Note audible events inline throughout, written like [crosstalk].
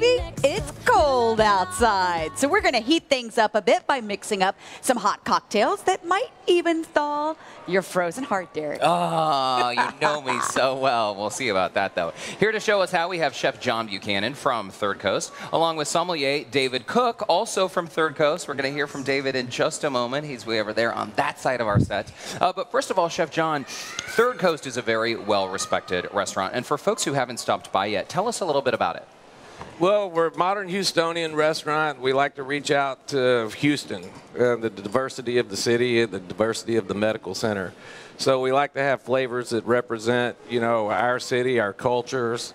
baby, it's cold outside. So we're going to heat things up a bit by mixing up some hot cocktails that might even thaw your frozen heart, Derek. Oh, you know me [laughs] so well. We'll see about that, though. Here to show us how we have Chef John Buchanan from Third Coast, along with sommelier David Cook, also from Third Coast. We're going to hear from David in just a moment. He's way over there on that side of our set. Uh, but first of all, Chef John, Third Coast is a very well-respected restaurant. And for folks who haven't stopped by yet, tell us a little bit about it. Well, we're a modern Houstonian restaurant. We like to reach out to Houston, uh, the diversity of the city, and the diversity of the medical center. So we like to have flavors that represent, you know, our city, our cultures,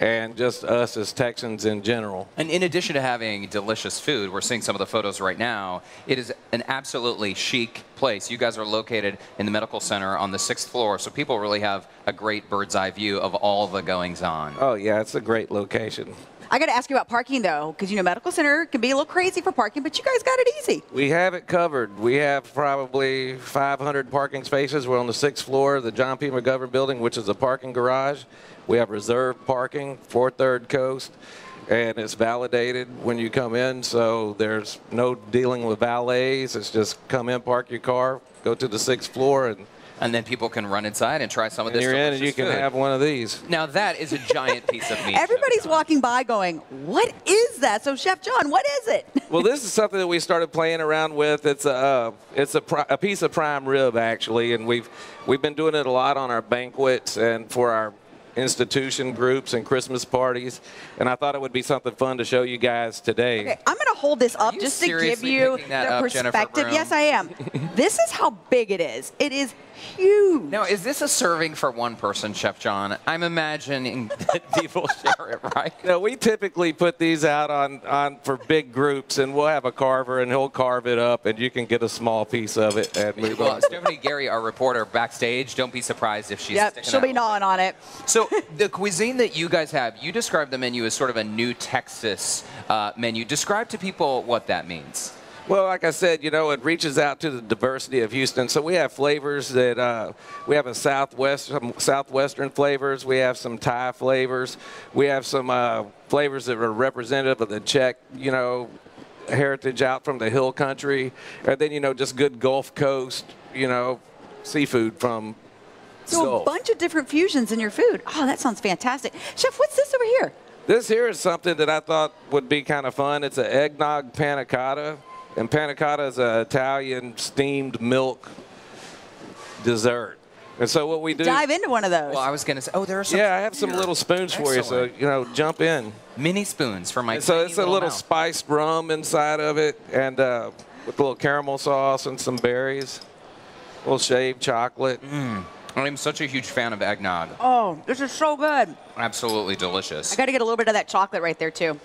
and just us as Texans in general. And in addition to having delicious food, we're seeing some of the photos right now. It is an absolutely chic place. You guys are located in the medical center on the sixth floor, so people really have a great bird's eye view of all the goings on. Oh, yeah, it's a great location. I got to ask you about parking though, because you know medical center can be a little crazy for parking, but you guys got it easy. We have it covered. We have probably 500 parking spaces. We're on the sixth floor of the John P. McGovern building, which is a parking garage. We have reserved parking for Third Coast, and it's validated when you come in, so there's no dealing with valets. It's just come in, park your car, go to the sixth floor, and and then people can run inside and try some of and this. You're in, and you can food. have one of these. Now that is a giant piece of meat. [laughs] Everybody's walking by, going, "What is that?" So, Chef John, what is it? [laughs] well, this is something that we started playing around with. It's a uh, it's a, a piece of prime rib actually, and we've we've been doing it a lot on our banquets and for our institution groups and Christmas parties, and I thought it would be something fun to show you guys today. Okay, I'm going to hold this up just to give you the up, perspective. Yes, I am. [laughs] this is how big it is. It is huge. Now, is this a serving for one person, Chef John? I'm imagining [laughs] that people share it, right? No, we typically put these out on, on for big groups, and we'll have a carver, and he'll carve it up, and you can get a small piece of it and move well, on. Stephanie Gary, our reporter backstage, don't be surprised if she's Yep, she'll be gnawing on it. So [laughs] the cuisine that you guys have, you describe the menu as sort of a new Texas uh, menu. Describe to people what that means. Well, like I said, you know, it reaches out to the diversity of Houston. So we have flavors that uh, we have a southwest, some southwestern flavors. We have some Thai flavors. We have some uh, flavors that are representative of the Czech, you know, heritage out from the hill country, and then you know just good Gulf Coast, you know, seafood from. So Gulf. a bunch of different fusions in your food. Oh, that sounds fantastic, Chef. What's this over here? This here is something that I thought would be kind of fun. It's an eggnog panna cotta. And panna cotta is an Italian steamed milk dessert. And so what we do dive into one of those. Well, I was gonna say, oh, there are some. Yeah, I have some little spoons for you, so you know, jump in. Mini spoons for my. And so tiny it's a little mouth. spiced rum inside of it, and uh, with a little caramel sauce and some berries, a little shaved chocolate. Mm. I'm such a huge fan of eggnog. Oh, this is so good. Absolutely delicious. I got to get a little bit of that chocolate right there too.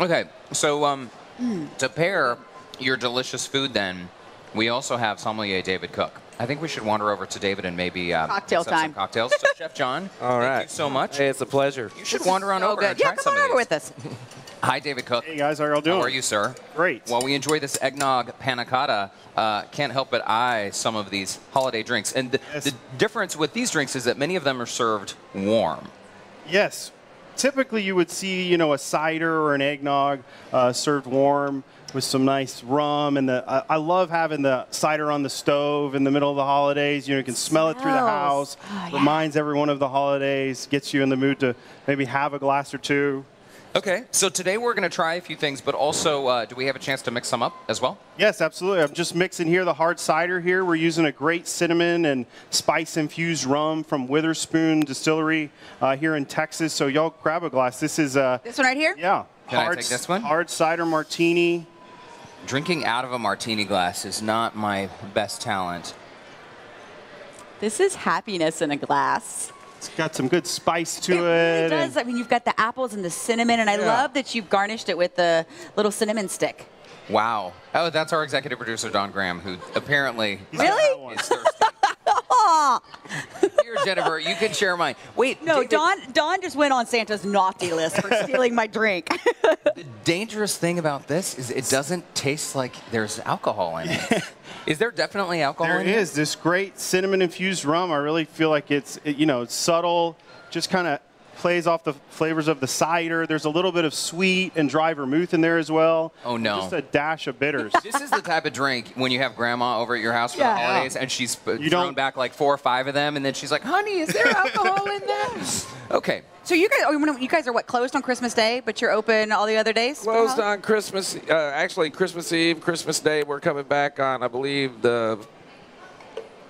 Okay, so um, Mm. to pair your delicious food, then we also have sommelier David Cook. I think we should wander over to David and maybe uh, Cocktail mix up some time. cocktails. So, [laughs] Chef John, All right. thank you so much. Hey, it's a pleasure. You should wander on so over good. and Yeah, try come some on over these. with us. [laughs] Hi, David Cook. Hey guys, how are y'all doing? How are you, sir? Great. While we enjoy this eggnog panna cotta, uh, can't help but eye some of these holiday drinks. And the, Yes. the difference with these drinks is that many of them are served warm. Yes. Typically, you would see, you know, a cider or an eggnog uh, served warm with some nice rum, and the I, I love having the cider on the stove in the middle of the holidays. You know, you can smell it through the house. Oh, yeah. Reminds everyone of the holidays. Gets you in the mood to maybe have a glass or two. Okay, so today we're going to try a few things, but also, uh, do we have a chance to mix some up as well? Yes, absolutely. I'm just mixing here the hard cider here. We're using a great cinnamon and spice infused rum from Witherspoon Distillery uh, here in Texas. So y'all grab a glass. This is uh, This one right here. yeah. Can I hard, take this one? Hard cider martini. Drinking out of a martini glass is not my best talent. This is happiness in a glass. It's got some good spice to It it. really does. I mean, you've got the apples and the cinnamon, and I Yeah. love that you've garnished it with the little cinnamon stick. Wow. Oh, that's our executive producer, Don Graham, who apparently Really? is thirsty. [laughs] Here, Jennifer, you can share mine. Wait, No, David, Don. Don just went on Santa's naughty list for stealing my drink. [laughs] The dangerous thing about this is it doesn't taste like there's alcohol in it. [laughs] is there definitely alcohol There is this great cinnamon infused rum. I really feel like it's, you know, it's subtle, just kind of plays off the flavors of the cider. There's a little bit of sweet and dry vermouth in there as well. Oh, no. Just a dash of bitters. [laughs] This is the type of drink when you have grandma over at your house for Yeah. the holidays and she's you You thrown don't- back like four or five of them and then she's like, honey, is there alcohol in that? [laughs] Okay. So you guys, oh, you guys are what closed on Christmas Day, but you're open all the other days. for the Closed on Christmas, uh, actually Christmas Eve, Christmas Day. We're coming back on, I believe, the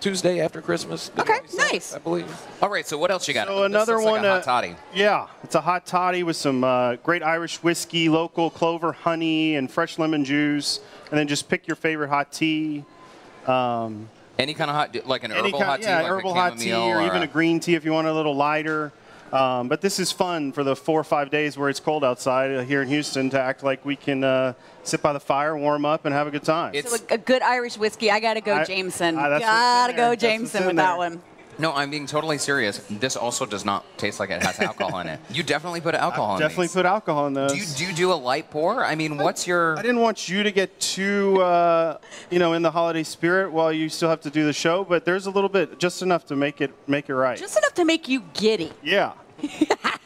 Tuesday after Christmas. Okay, nice. I believe. All right, so what else you got? So another looks like one. a uh, hot toddy. Yeah, it's a hot toddy with some uh, great Irish whiskey, local clover honey, and fresh lemon juice. And then just pick your favorite hot tea. Any kind of hot, like an herbal kind, hot tea, yeah, like herbal a hot tea, chamomile or even a green tea if you want a little lighter. Um, but this is fun for the four or five days where it's cold outside uh, here in Houston to act like we can uh, sit by the fire, warm up, and have a good time. It's- So a, a good Irish whiskey. I gotta go I- Jameson. In gotta go Jameson with that one. No, I'm being totally serious. This also does not taste like it has alcohol in it. You definitely put alcohol in Definitely these. put alcohol in those. Do you, do you do a light pour? I mean, what's your? I didn't want you to get too, uh, you know, in the holiday spirit while you still have to do the show, but there's a little bit, just enough to make it make it right. Just enough to make you giddy. [laughs] yeah.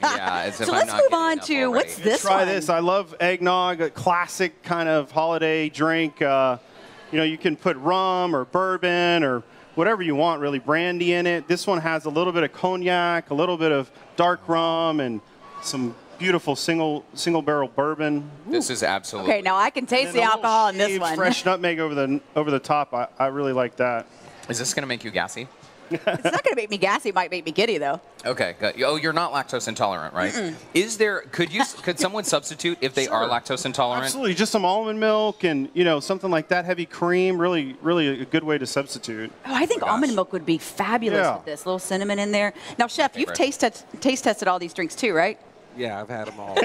Yeah, as if So I'm let's not move on to already. what's this Try one? this. I love eggnog, a classic kind of holiday drink. Uh, you know, you can put rum or bourbon or whatever you want, really, brandy in it. This one has a little bit of cognac, a little bit of dark rum, and some beautiful single single barrel bourbon. This is absolutely. Okay, now I can taste the alcohol in this one. Fresh nutmeg over the over the top. I, I really like that. Is this going to make you gassy? It's not gonna make me gassy. It might make me giddy though. Okay, good. Oh, you're not lactose intolerant, right? Is there? Could you? Could someone substitute if they are lactose intolerant? Absolutely, just some almond milk and you know something like that, heavy cream. Really, really a good way to substitute. Oh, I think gosh. almond milk would be fabulous Yeah. with this. little cinnamon in there. Now, chef, you've Favorite. taste taste tested all these drinks too, right? Yeah, I've had them all.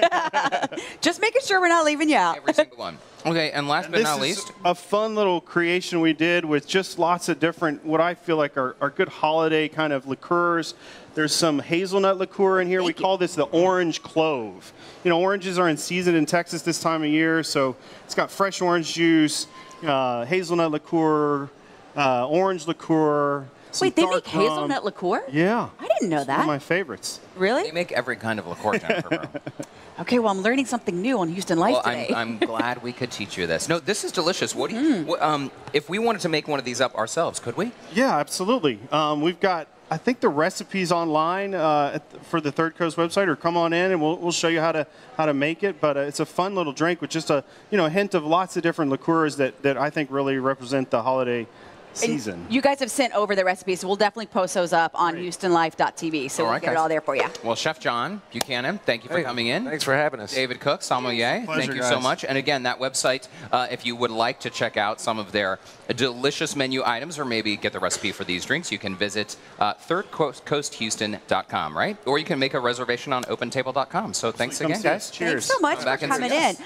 [laughs] Just making sure we're not leaving you out. Every single one. Okay, and last but this not is least, a fun little creation we did with just lots of different, what I feel like are, are good holiday kind of liqueurs. There's some hazelnut liqueur in here. we you. call this the orange clove. You know, oranges are in season in Texas this time of year, so it's got fresh orange juice, uh, hazelnut liqueur, uh, orange liqueur. Some Wait, they dark make rum. hazelnut liqueur? Yeah. I didn't know It's one that. of my favorites. Really? they make every kind of liqueur, Jennifer. Bro. [laughs] Okay, well, I'm learning something new on Houston Life well, today. I'm, I'm glad we could teach you this. No, this is delicious. What do Mm. you? wh- um, if we wanted to make one of these up ourselves, could we? Yeah, absolutely. Um, we've got, I think, the recipes online uh, at the, for the Third Coast website, or come on in and we'll, we'll show you how to how to make it. But uh, it's a fun little drink with just a you know a hint of lots of different liqueurs that, that I think really represent the holiday And season. You guys have sent over the recipes, so we'll definitely post those up on Great. HoustonLife.tv. So All we'll right, get it all there for you. Well, Chef John Buchanan, thank you for Hey, coming in. Thanks for having us. David Cook, sommelier, Pleasure, thank you so much. And again, that website, uh, if you would like to check out some of their delicious menu items or maybe get the recipe for these drinks, you can visit uh, thirdcoasthouston.com, right? Or you can make a reservation on opentable.com. So thanks Come again, guys. Cheers. Thanks so much Come for coming us. in.